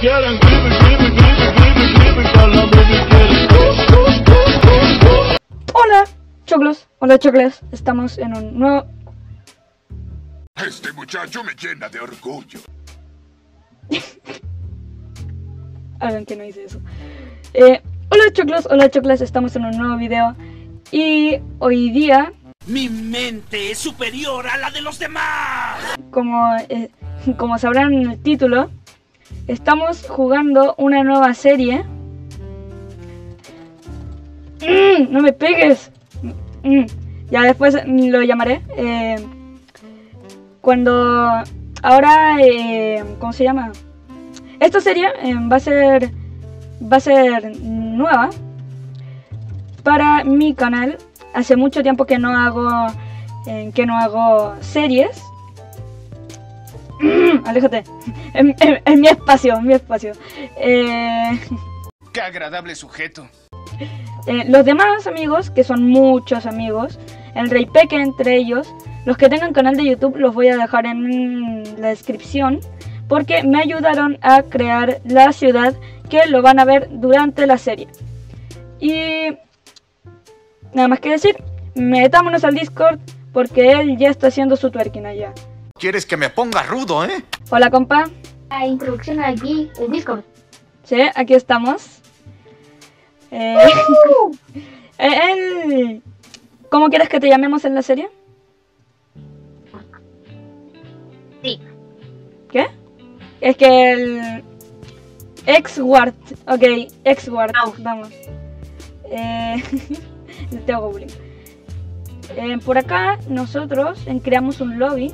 Quieren creepy, creepy, creepy, creepy, creepy, con la baby quieren. Hola, choclos. Hola, chocles. Estamos en un nuevo... Este muchacho me llena de orgullo. Hagan que no hice eso. Eh, hola, choclos. Hola, chocles. Estamos en un nuevo video. Y hoy día, Mi mente es superior a la de los demás. como, eh, como sabrán en el título, estamos jugando una nueva serie. Mm, no me pegues. Mm, ya después lo llamaré. eh, cuando ahora, eh, ¿cómo se llama? Esta serie eh, va a ser va a ser nueva para mi canal. Hace mucho tiempo que no hago que no hago series. Aléjate. En, en- en mi espacio, en mi espacio. Eh, Qué agradable sujeto. eh, los demás amigos, que son muchos amigos, el Rey Peque entre ellos, los que tengan canal de YouTube los voy a dejar en la descripción porque me ayudaron a crear la ciudad que lo van a ver durante la serie. Y nada más que decir, metámonos al Discord porque él ya está haciendo su twerking allá. ¿Quieres que me ponga rudo, eh? Hola compa, la introducción aquí, el Discord. sí, aquí estamos. Eh, eh, él- ¿Cómo quieres que te llamemos en la serie? Sí. ¿Qué? Es que el. Ex-Ward. Ok, Ex-Ward. Vamos. Eh, te hago bullying. Eh, por acá, nosotros eh, creamos un lobby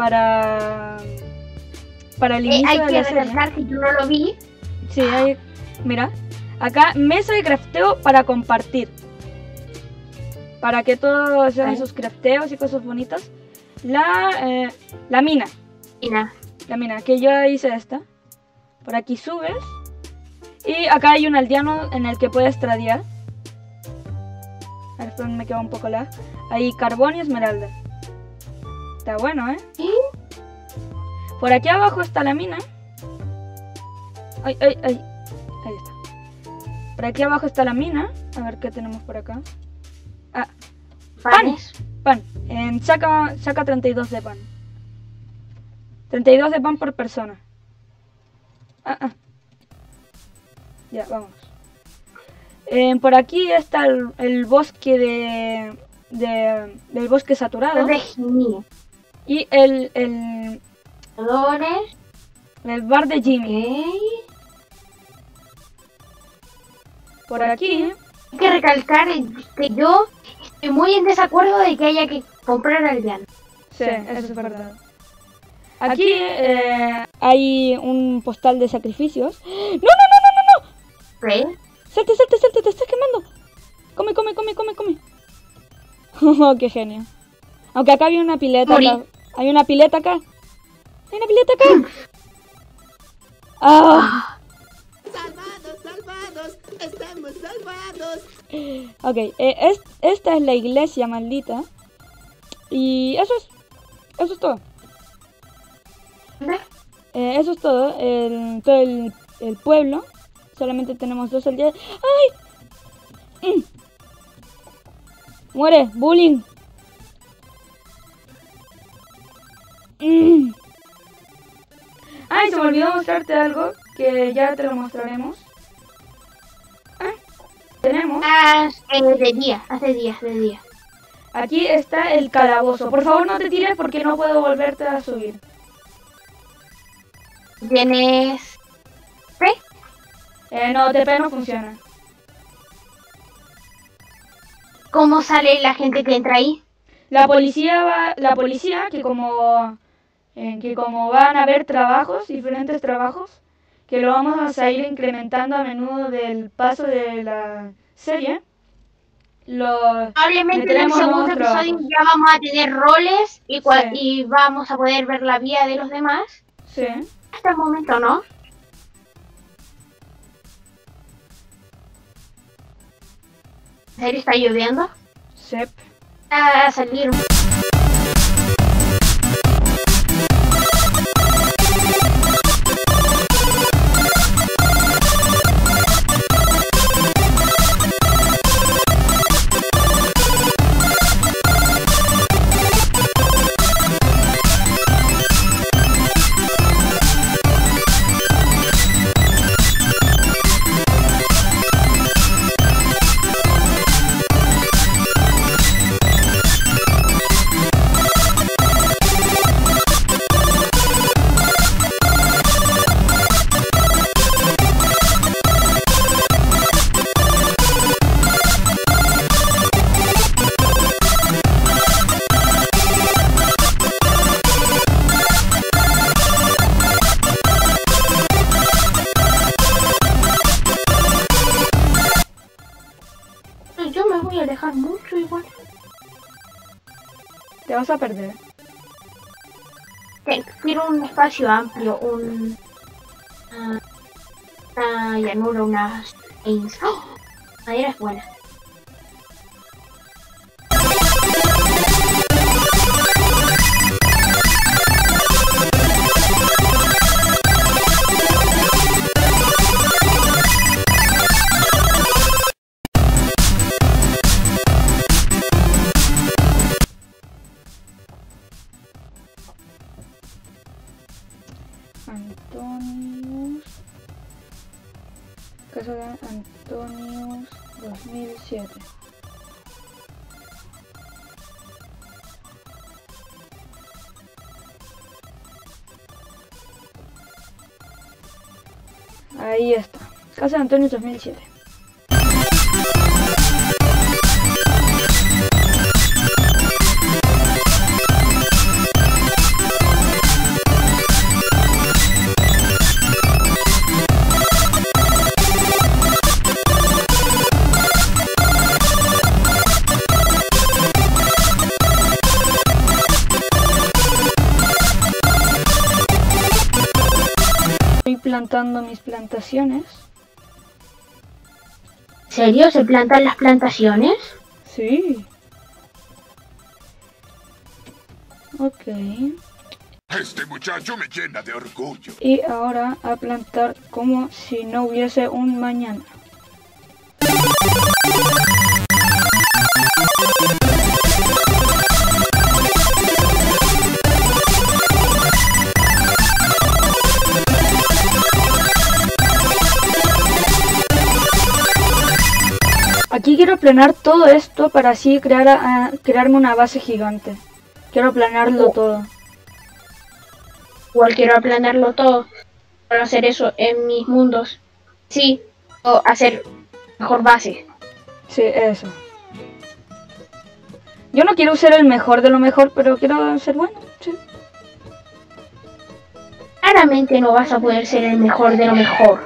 para. Para el Eh, inicio hay de que la serie. recalcar que yo no lo vi. Sí, hay. Mira. Acá, mesa de crafteo para compartir. Para que todos hagan sus crafteos y cosas bonitas. La, eh, la mina. Nada. La mina, que yo hice esta. Por aquí subes. Y acá hay un aldeano en el que puedes tradear. A ver, me queda un poco la. Hay carbón y esmeralda. Está bueno, ¿eh? Por aquí abajo está la mina. Ay, ay, ay. Ahí está. Por aquí abajo está la mina. A ver qué tenemos por acá. Ah, Panes. pan. En, saca, saca 32 de pan. 32 de pan por persona. Ah, ah. Ya, vamos. Eh, por aquí está el, el bosque de, de- del bosque saturado. Y el, el, el bar de Jimmy. Ok. Por aquí. Hay que recalcar que yo estoy muy en desacuerdo de que haya que comprar aldeano. Sí, eso es verdad. Aquí eh, hay un postal de sacrificios. ¡No, no, no, no, no! no! ¿Ves? ¡Salte, salte, salte! ¡Te estás quemando! ¡Come, come, come, come, come! Oh, ¡Qué genio! Aunque acá había una pileta. Morí. Hay una pileta acá. ¡Hay una pileta acá! ¡Ah! Salvados, salvados, estamos salvados. Ok, eh, es- esta es la iglesia maldita. Y eso es. Eso es todo. Eh, eso es todo. El, todo el, el pueblo. Solamente tenemos dos aldeas. ¡Ay! Mm. Muere, bullying. Ay, se me olvidó mostrarte algo que ya te lo mostraremos. Ah, tenemos. Hace de día, hace días, de día. Aquí está el calabozo. Por favor, no te tires porque no puedo volverte a subir. Tienes. ¿Ves? Eh, no, TP no funciona. ¿Cómo sale la gente que entra ahí? La policía va, la policía que como eh, que como van a haber trabajos, diferentes trabajos, que lo vamos a ir incrementando a menudo del paso de la serie. Lo Probablemente en el segundo episodio ya vamos a tener roles y, Sí. y vamos a poder ver la vida de los demás. Sí. Hasta el momento, ¿no? ¿En serio está lloviendo? Sep. Va a salir vas a perder. Quiero un espacio amplio, un... ah, una llanura, unas... plains. ¡Oh! Madera es buena. Antonius. Casa de Antonius 2007. Ahí está. Casa de Antonius 2007. Plantando mis plantaciones. ¿En serio? ¿Se plantan las plantaciones? Sí. Ok. Este muchacho me llena de orgullo. Y ahora a plantar como si no hubiese un mañana. Planear todo esto para así crear a- crearme una base gigante. Quiero planearlo todo. Igual quiero aplanarlo todo para hacer eso en mis mundos. Sí, o hacer mejor base. Sí, eso. Yo no quiero ser el mejor de lo mejor, pero quiero ser bueno. Sí. Claramente no vas a poder ser el mejor de lo mejor.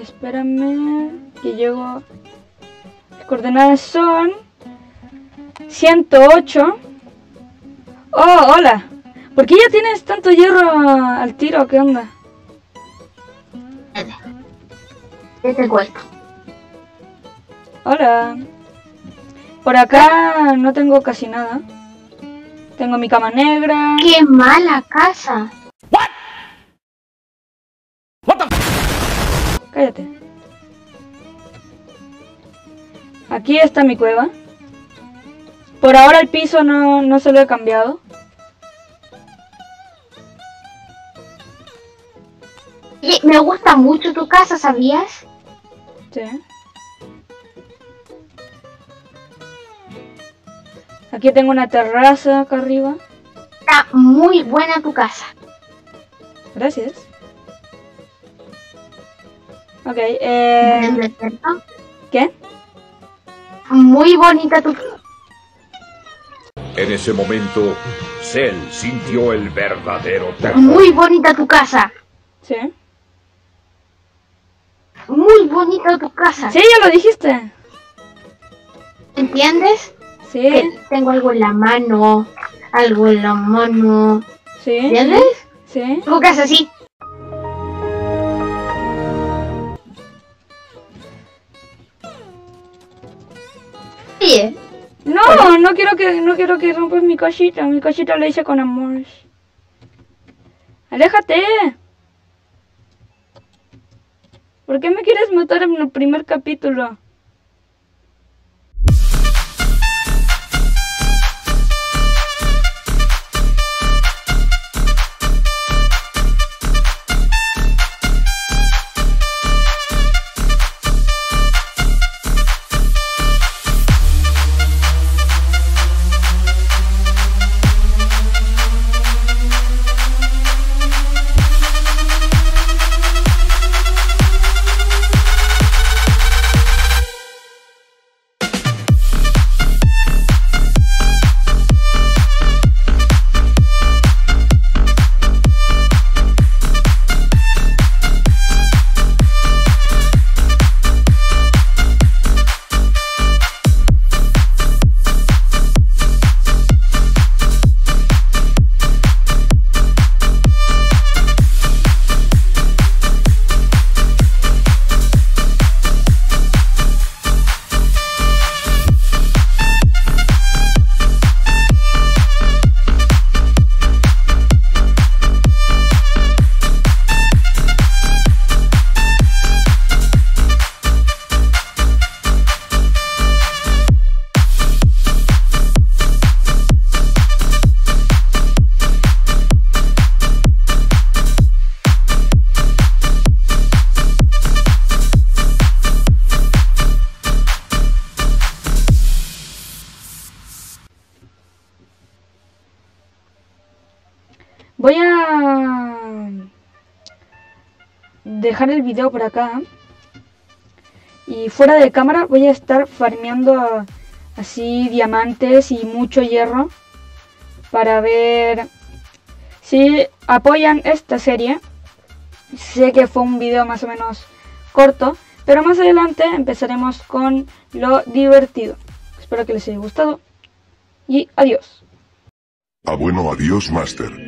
Espérame, que llego. Las coordenadas son 108. Oh, hola. ¿Por qué ya tienes tanto hierro al tiro? ¿Qué onda? ¿Qué te cuesta? Hola. Por acá no tengo casi nada. Tengo mi cama negra. ¡Qué mala casa! Cállate. Aquí está mi cueva. Por ahora el piso no, no se lo he cambiado. Me gusta mucho tu casa, ¿sabías? Sí. Aquí tengo una terraza acá arriba. Está muy buena tu casa. Gracias. Ok, eh... ¿Qué? Muy bonita tu En ese momento, Cell sintió el verdadero terror. muy bonita tu casa. Sí. Muy bonita tu casa. Sí, ya lo dijiste. ¿Entiendes? Sí, Que tengo algo en la mano. Algo en la mano. sí. ¿Entiendes? Sí. Tu casa así. Quiero que no quiero que rompas mi cosita. Mi cosita la hice con amor. Aléjate. ¿Por qué me quieres matar en el primer capítulo? Voy a dejar el video por acá. Y fuera de cámara voy a estar farmeando así diamantes y mucho hierro para ver si apoyan esta serie. Sé que fue un video más o menos corto, pero más adelante empezaremos con lo divertido. Espero que les haya gustado y adiós. Ah, bueno, adiós, Master.